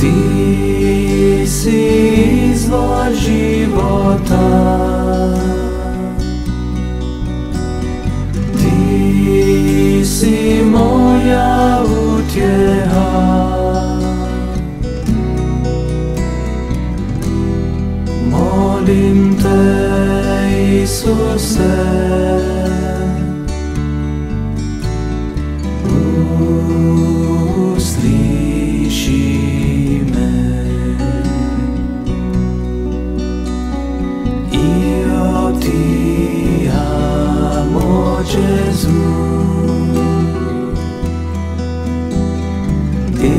Ti si izvor života te Isuse. Usliši me. Io ti amo Gesù e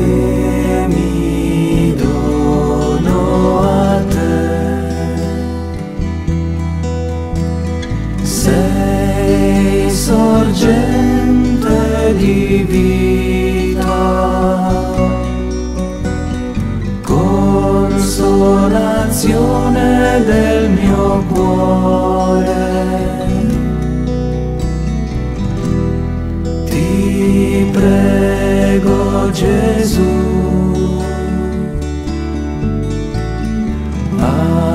vita. Consolazione del mio cuore. Ti prego Gesù. Ah,